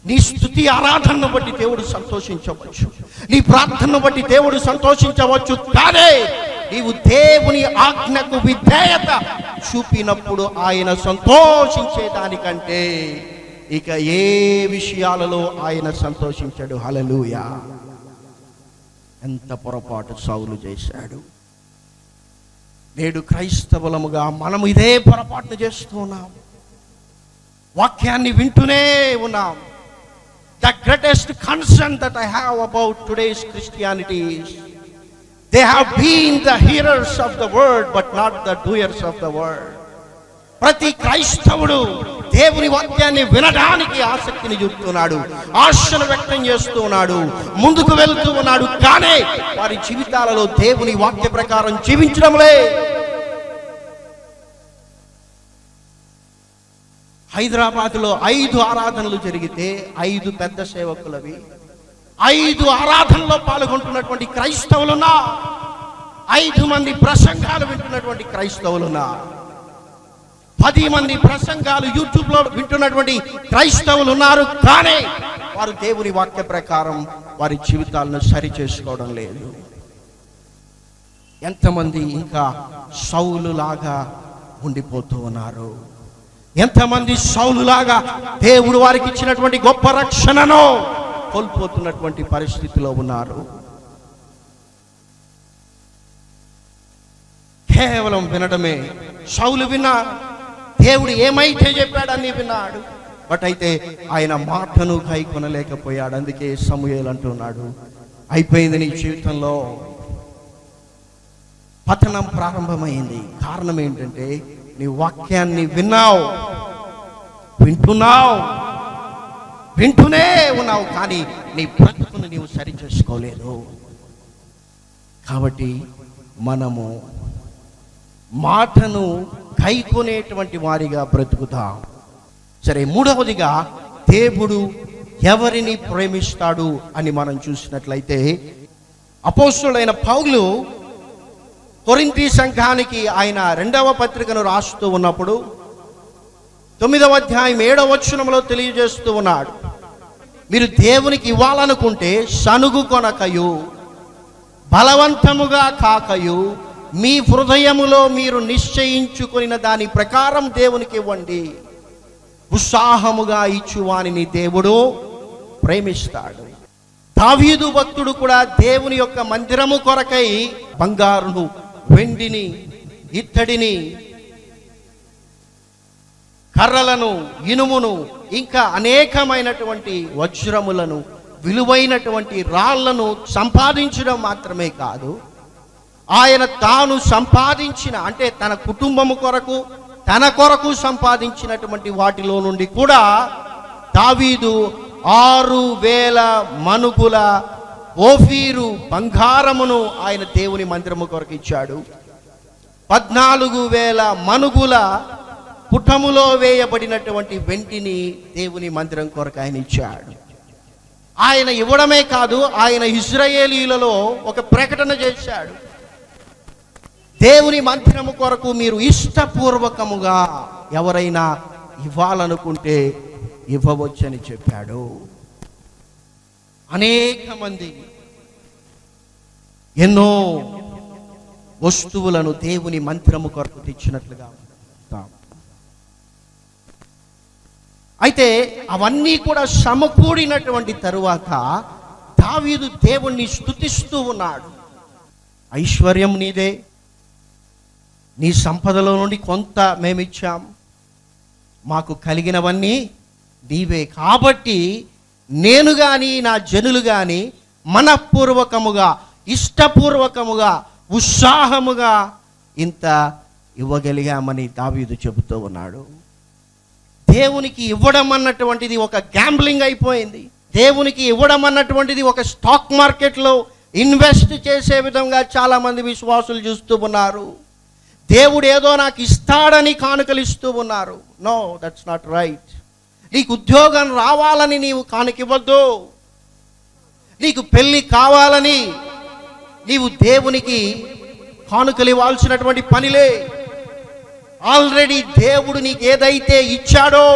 నీ స్థుతి ఆరాధనను బట్టి దేవుడు సంతోషించవచ్చు. నీ ప్రార్థనను బట్టి దేవుడు సంతోషించవచ్చు. కాదే నీవు దేవుని ఆజ్ఞకు విధేయత చూపినప్పుడు ఆయన సంతోషించే దానికంటే ఇక ఏ విషయాలలో ఆయన సంతోషించాడు? హలలుయా ఎంత పొరపాటు సౌలు చేశాడు. నేడు క్రైస్తవులముగా మనం ఇదే పొరపాటు చేస్తున్నాం వాక్యాన్ని వింటూనే ఉన్నాం. The greatest concern that I have about today's Christianity they have been the hearers of the word but not the doers of the word ప్రతి క్రైస్తవుడు దేవుని వాక్యాన్ని వినడానికి ఆసక్తిని చూపుతున్నాడు ఆశను వ్యక్తం చేస్తూ ఉన్నాడు ముందుకు వెళ్తూ ఉన్నాడు కానీ వారి జీవితాలలో దేవుని వాక్య ప్రకారం జీవించడంలే. హైదరాబాద్లో ఐదు ఆరాధనలు జరిగితే ఐదు పెద్ద సేవకులవి. ఐదు ఆరాధనలో పాల్గొంటున్నటువంటి క్రైస్తవులున్నా ఐదు మంది ప్రసంగాలు వింటున్నటువంటి క్రైస్తవులున్నా పది మంది ప్రసంగాలు యూట్యూబ్లో వింటున్నటువంటి క్రైస్తవులు ఉన్నారు కానీ వారు దేవుని వాక్య ప్రకారం వారి జీవితాలను సరి చేసుకోవడం లేదు. ఎంతమంది ఇంకా సౌలులాగా ఉండిపోతూ ఉన్నారు? ఎంతమంది సౌలులాగా దేవుడు వారికి ఇచ్చినటువంటి గొప్ప రక్షణను కోల్పోతున్నటువంటి పరిస్థితిలో ఉన్నారు. కేవలం వినడమే. సౌలు విన్నా దేవుడు ఏమైతే చెప్పాడని విన్నాడు. బట్ అయితే ఆయన మాటను కై కొనలేకపోయాడు. అందుకే సమూహలు అంటున్నాడు. అయిపోయింది నీ జీవితంలో. పతనం ప్రారంభమైంది. కారణం ఏంటంటే నీ వాక్యాన్ని విన్నావు. వింటున్నావు. వింటూనే ఉన్నావు కానీ నీ బ్రతుకును నీవు సరి చేసుకోలేదు కాబట్టి మనము మాటను కైకొనేటువంటి వారిగా బ్రతుకుతాం సరే మూడవదిగా దేవుడు ఎవరిని ప్రేమిస్తాడు అని మనం చూసినట్లయితే అపోస్తుడైన పౌలు కొరింతి సంఘానికి ఆయన రెండవ పత్రికను రాస్తూ ఉన్నప్పుడు తొమ్మిదవ అధ్యాయం ఏడవ వచనంలో తెలియజేస్తూ ఉన్నాడు. మీరు దేవునికి ఇవ్వాలనుకుంటే సనుగు కొనకయు బలవంతముగా కాకయు మీ హృదయములో మీరు నిశ్చయించుకున్న దాని ప్రకారం దేవునికి ఇవ్వండి. ఉత్సాహముగా ఇచ్చువానిని దేవుడు ప్రేమిస్తాడు. దావీదు భక్తుడు కూడా దేవుని యొక్క మందిరము కొరకై బంగారును వెండిని ఇత్తడిని కర్రలను ఇనుమును ఇంకా అనేకమైనటువంటి వజ్రములను విలువైనటువంటి రాళ్ళను సంపాదించడం మాత్రమే కాదు ఆయన తాను సంపాదించిన అంటే తన కుటుంబము కొరకు తన కొరకు సంపాదించినటువంటి వాటిలో నుండి కూడా దావీదు ఆరు వేల మనుగుల ఓఫీరు బంగారమును ఆయన దేవుని మందిరము కొరకు ఇచ్చాడు. పద్నాలుగు వేల మనుగుల పుటములో వేయబడినటువంటి వెంటిని దేవుని మందిరం కొరకు ఆయన ఇచ్చాడు. ఆయన ఇవ్వడమే కాదు ఆయన ఇజ్రాయేలీలలో ఒక ప్రకటన చేశాడు. దేవుని మందిరము కొరకు మీరు ఇష్టపూర్వకముగా ఎవరైనా ఇవ్వాలనుకుంటే ఇవ్వవచ్చని చెప్పాడు. అనేక మంది ఎన్నో వస్తువులను దేవుని మంత్రము కొరకు తెచ్చినట్లుగా అయితే అవన్నీ కూడా సమకూడినటువంటి తరువాత దావీదు దేవుణ్ణి స్తుతిస్తూ ఉన్నాడు. ఐశ్వర్యం నీదే. నీ సంపదలో నుండి కొంత మేమిచ్చాం. మాకు కలిగినవన్నీ నీవే. కాబట్టి నేను కానీ నా జనులు కానీ మనపూర్వకముగా ఇష్టపూర్వకముగా ఉత్సాహముగా ఇంత ఇవ్వగలిగామని దావీదు చెబుతూ ఉన్నాడు. దేవునికి ఇవ్వడం అన్నటువంటిది ఒక గ్యాంబ్లింగ్ అయిపోయింది. దేవునికి ఇవ్వడం అన్నటువంటిది ఒక స్టాక్ మార్కెట్లో ఇన్వెస్ట్ చేసే విధంగా చాలామంది విశ్వాసులు చూస్తూ ఉన్నారు. దేవుడు ఏదో నాకు ఇస్తాడని కానుకలు ఇస్తూ ఉన్నారు. నో దట్స్ నాట్ రైట్ నీకు ఉద్యోగం రావాలని నీవు కానుకివ్వద్దు. నీకు పెళ్ళి కావాలని నీవు దేవునికి కానుకలు ఇవ్వాల్సినటువంటి పనిలే. ఆల్రెడీ దేవుడు నీకు ఏదైతే ఇచ్చాడో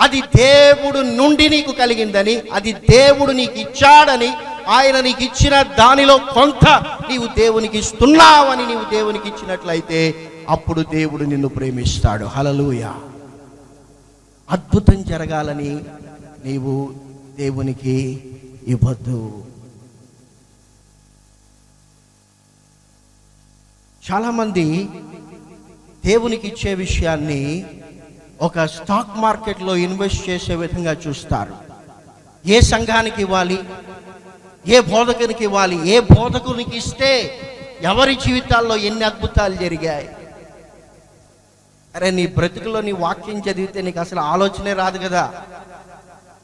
అది దేవుడు నుండి నీకు కలిగిందని అది దేవుడు నీకు ఇచ్చాడని ఆయన నీకు ఇచ్చిన దానిలో కొంత నీవు దేవునికి ఇస్తున్నావని నీవు దేవునికి ఇచ్చినట్లయితే అప్పుడు దేవుడు నిన్ను ప్రేమిస్తాడు. హలలుయ అద్భుతం జరగాలని నీవు దేవునికి ఇవ్వద్దు. చాలామంది దేవునికి ఇచ్చే విషయాన్ని ఒక స్టాక్ మార్కెట్లో ఇన్వెస్ట్ చేసే విధంగా చూస్తారు. ఏ సంఘానికి ఇవ్వాలి? ఏ బోధకునికి ఇవ్వాలి? ఏ బోధకునికి ఇస్తే ఎవరి జీవితాల్లో ఎన్ని అద్భుతాలు జరిగాయి? అరే నీ బ్రతుకులో నీ వాక్యం చదివితే నీకు అసలు ఆలోచనే రాదు కదా.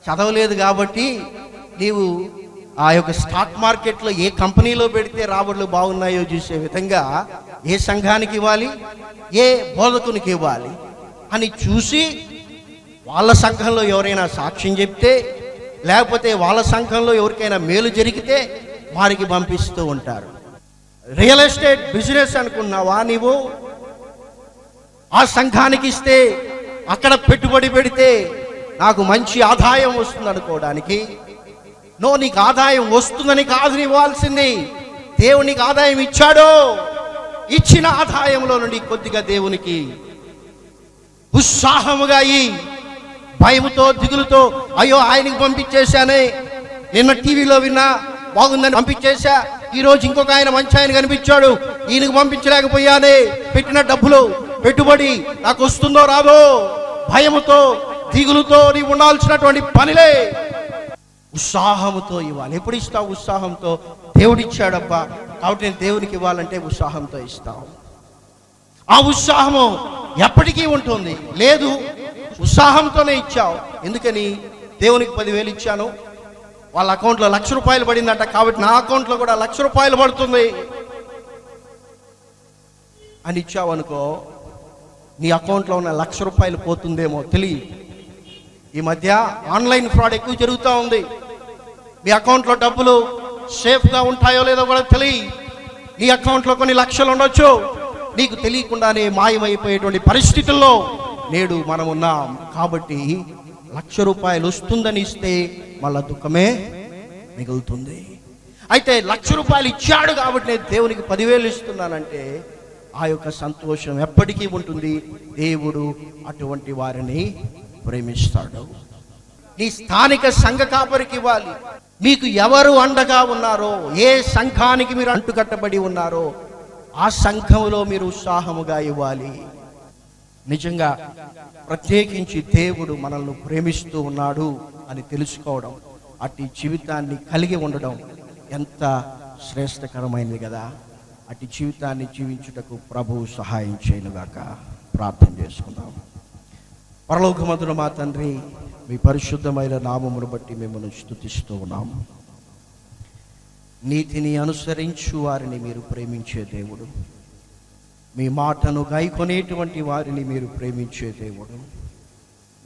చదవలేదు కాబట్టి నీవు ఆ యొక్క స్టాక్ మార్కెట్లో ఏ కంపెనీలో పెడితే రాబడులు బాగున్నాయో చూసే విధంగా ఏ సంఘానికి ఇవ్వాలి? ఏ బోధకునికి ఇవ్వాలి? అని చూసి వాళ్ళ సంఘంలో ఎవరైనా సాక్ష్యం చెప్తే లేకపోతే వాళ్ళ సంఘంలో ఎవరికైనా మేలు జరిగితే వారికి పంపిస్తూ ఉంటారు. రియల్ ఎస్టేట్ బిజినెస్ అనుకున్నావా నీవు? ఆ సంఘానికి ఇస్తే అక్కడ పెట్టుబడి పెడితే నాకు మంచి ఆదాయం వస్తుంది అనుకోవడానికి. నో నీకు ఆదాయం వస్తుందని కాదు ఇవ్వాల్సింది. దేవునికి నీకు ఆదాయం ఇచ్చాడో. ఇచ్చిన ఆదాయంలో నుండి కొద్దిగా దేవునికి ఉత్సాహముగా ఈ భయముతో దిగులుతో అయ్యో ఆయనకి పంపించేశానే. నిన్న టీవీలో విన్నా బాగుందని పంపించేశా. ఈరోజు ఇంకొక ఆయన మంచి ఆయన కనిపించాడు. ఈయనకు పంపించలేకపోయానే. పెట్టిన డబ్బులు పెట్టుబడి నాకు వస్తుందో రాదో భయముతో దిగులుతో నీవు ఉండాల్సినటువంటి పనిలే. ఉత్సాహముతో ఇవ్వాలి. ఎప్పుడు ఇస్తావు ఉత్సాహంతో? దేవుడిచ్చాడబ్బా. కాబట్టి నేను దేవునికి ఇవ్వాలంటే ఉత్సాహంతో ఇస్తాం. ఆ ఉత్సాహము ఎప్పటికీ ఉంటుంది. లేదు ఉత్సాహంతోనే ఇచ్చావు. ఎందుకని? దేవునికి పదివేలు ఇచ్చాను. వాళ్ళ అకౌంట్లో లక్ష రూపాయలు పడిందంట. కాబట్టి నా అకౌంట్లో కూడా లక్ష రూపాయలు పడుతుంది. అని ఇచ్చావు అనుకో నీ అకౌంట్లో ఉన్న లక్ష రూపాయలు పోతుందేమో తెలియ ఈ మధ్య ఆన్లైన్ ఫ్రాడ్ ఎక్కువ జరుగుతూ ఉంది. మీ అకౌంట్లో డబ్బులు సేఫ్గా ఉంటాయో లేదో కూడా తెలియ నీ అకౌంట్లో కొన్ని లక్షలు ఉండొచ్చు. నీకు తెలియకుండానే మాయమైపోయేటువంటి పరిస్థితుల్లో నేడు మనం ఉన్నాం కాబట్టి లక్ష రూపాయలు వస్తుందని ఇస్తే మళ్ళా దుఃఖమే మిగులుతుంది. అయితే లక్ష రూపాయలు ఇచ్చాడు కాబట్టి నేను దేవునికి పదివేలు ఇస్తున్నానంటే ఆ యొక్క సంతోషం ఎప్పటికీ ఉంటుంది. దేవుడు అటువంటి వారిని ప్రేమిస్తాడు. నీ స్థానిక సంఘ కాపరికి ఇవ్వాలి. మీకు ఎవరు అండగా ఉన్నారో ఏ సంఘానికి మీరు అంటుకట్టబడి ఉన్నారో ఆ సంఘంలో మీరు ఉత్సాహముగా ఇవ్వాలి. నిజంగా ప్రత్యేకించి దేవుడు మనల్ని ప్రేమిస్తూ ఉన్నాడు అని తెలుసుకోవడం అట్టి జీవితాన్ని కలిగి ఉండడం ఎంత శ్రేష్టకరమైనది కదా. అటు జీవితాన్ని జీవించుటకు ప్రభువు సహాయం చేయనుగాక. ప్రార్థన చేసుకుందాం. పరలోకమందున మా తండ్రి మీ పరిశుద్ధమైన నామమును బట్టి మిమ్మల్ని స్తుతిస్తూ ఉన్నాము. నీతిని అనుసరించు వారిని మీరు ప్రేమించే దేవుడు. మీ మాటను గైకొనేటువంటి వారిని మీరు ప్రేమించే దేవుడు.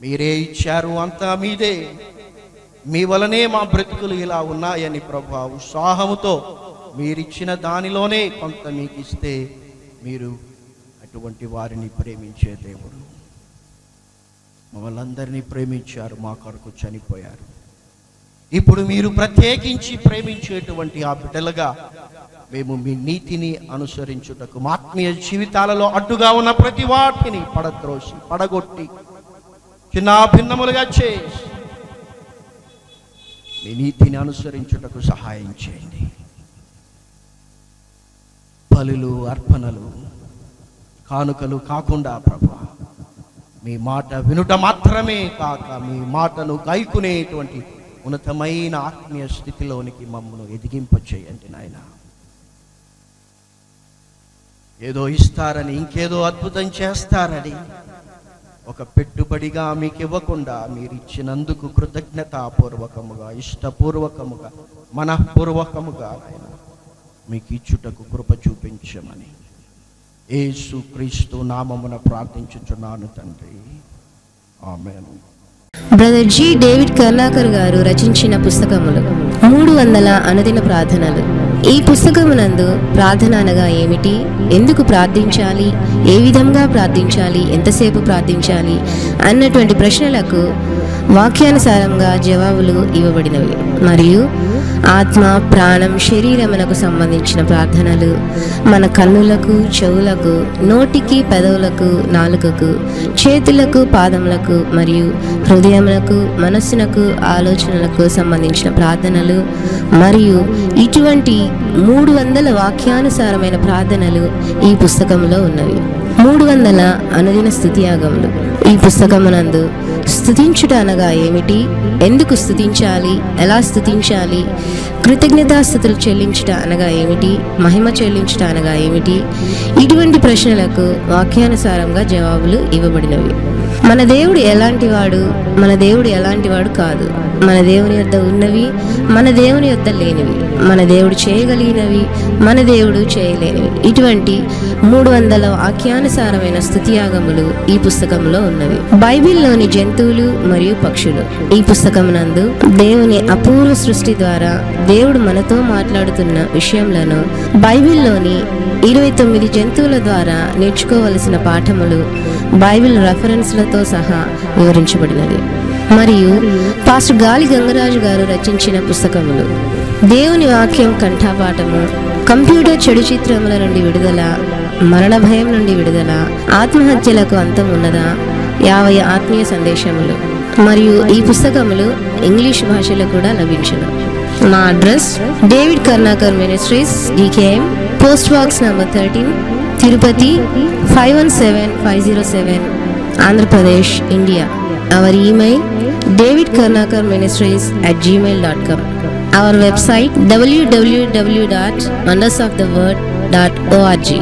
మీరే ఇచ్చారు అంతా మీదే. మీ వలనే మా బ్రతుకులు ఇలా ఉన్నాయని ప్రభా ఉత్సాహముతో మీరిచ్చిన దానిలోనే కొంత మీకు ఇస్తే మీరు అటువంటి వారిని ప్రేమించే దేవుడు. మమ్మల్ని ప్రేమించారు మా కొరకు చనిపోయారు. ఇప్పుడు మీరు ప్రత్యేకించి ప్రేమించేటువంటి ఆ బిడ్డలుగా మేము మీ నీతిని అనుసరించుటకు ఆత్మీయ జీవితాలలో అడ్డుగా ఉన్న ప్రతి వాటిని పడద్రోసి పడగొట్టి చిన్న భిన్నములుగా చేసి మీ నీతిని అనుసరించుటకు సహాయం చేయండి. బలులు అర్పణలు కానుకలు కాకుండా ప్రభు మీ మాట వినుట మాత్రమే కాక మీ మాటను గైకునేటువంటి ఉన్నతమైన ఆత్మీయ స్థితిలోనికి మమ్మను ఎదిగింప చేయండి నాయన. ఏదో ఇస్తారని ఇంకేదో అద్భుతం చేస్తారని ఒక పెట్టుబడిగా మీకు ఇవ్వకుండా మీరు ఇచ్చినందుకు కృతజ్ఞతాపూర్వకముగా ఇష్టపూర్వకముగా మనఃపూర్వకముగా మీకు ఇచ్చుటకు కృప చూపించమని. యేసు క్రీస్తు నామమున ప్రార్థించుచున్నాను తండ్రి. ఆమెను. Brother G. డేవిడ్ కర్లాకర్ గారు రచించిన పుస్తకములు. మూడు వందల అనుదిన ప్రార్థనలు. ఈ పుస్తకమునందు ప్రార్థన అనగా ఏమిటి? ఎందుకు ప్రార్థించాలి? ఏ విధంగా ప్రార్థించాలి? ఎంతసేపు ప్రార్థించాలి? అన్నటువంటి ప్రశ్నలకు వాక్యానుసారంగా జవాబులు ఇవ్వబడినవి. మరియు ఆత్మ ప్రాణం శరీరమునకు సంబంధించిన ప్రార్థనలు. మన కన్నులకు చెవులకు నోటికి పెదవులకు నాలుకకు చేతులకు పాదములకు మరియు హృదయములకు మనస్సునకు ఆలోచనలకు సంబంధించిన ప్రార్థనలు. మరియు ఇటువంటి మూడు వందల వాక్యానుసారమైన ప్రార్థనలు ఈ పుస్తకంలో ఉన్నవి. మూడు వందల అనుదిన స్థుతియాగములు. ఈ పుస్తకమునందు స్థుతించుట అనగా ఏమిటి? ఎందుకు స్థుతించాలి? ఎలా స్థుతించాలి? కృతజ్ఞతాస్థుతులు చెల్లించుట అనగా ఏమిటి? మహిమ చెల్లించుట అనగా ఏమిటి? ఇటువంటి ప్రశ్నలకు వాక్యానుసారంగా జవాబులు ఇవ్వబడినవి. మన దేవుడు ఎలాంటి వాడు మన దేవుడు ఎలాంటి వాడు కాదు. మన దేవుని యొద్ద ఉన్నవి మన దేవుని యొద్ద లేనివి మన దేవుడు చేయగలిగినవి మన దేవుడు చేయలేనివి. ఇటువంటి మూడు వందల వాక్యానుసారమైన స్థుతియాగములు ఈ పుస్తకంలో ఉన్నవి. బైబిల్లోని జంతువులు మరియు పక్షులు. ఈ పుస్తకం నందు దేవుని అపూర్వ సృష్టి ద్వారా దేవుడు మనతో మాట్లాడుతున్న విషయంలో బైబిల్లోని ఇరవై తొమ్మిది జంతువుల ద్వారా నేర్చుకోవలసిన పాఠములు బైబిల్ రెఫరెన్స్లతో సహా వివరించబడినది. మరియు పాస్టర్ గాలి గంగరాజు గారు రచించిన పుస్తకములు. దేవుని వాక్యం కంఠాపాఠము కంప్యూటర్ చెడు చిత్రముల నుండి విడుదల మరణ భయం నుండి విడుదల ఆత్మహత్యలకు అంతం ఉన్నదా? యాభై ఆత్మీయ సందేశములు. మరియు ఈ పుస్తకములు ఇంగ్లీష్ భాషలో కూడా లభించను. మా address David Karnakar ministries DKM post box number thirteen Tirupati five one seven five zero seven. Andhra Pradesh India. Our email David Karnakar ministries at Gmail dot com our website డబ్ల్యూడబ్ల్యూడబ్ల్యూ dot doers of the word dot ORG